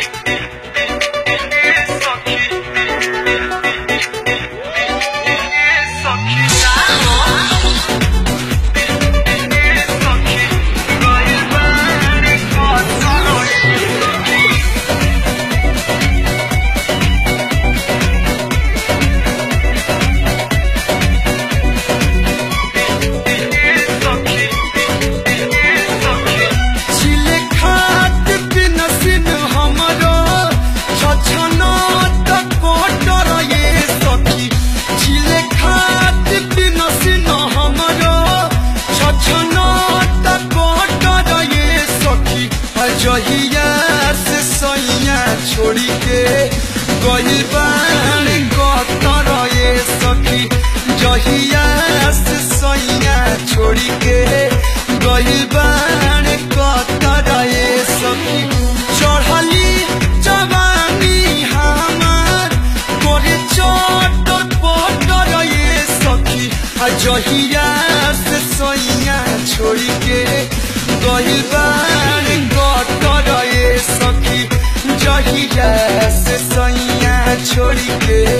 Thank you. अजहिया से सैया छोड़ी के गइल बानी कतर ये सखी। जहिया सैया छोड़ी के गइल बानी कतर ये सखी। चढ़ली जवानी हमार गोरे चटर पटर ये सखी। जहिया 40k.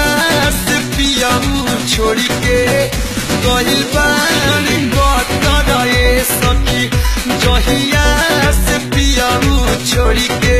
छोड़ी के गइल बानी गतर सखी जहिया से पियाऊ छोड़ी के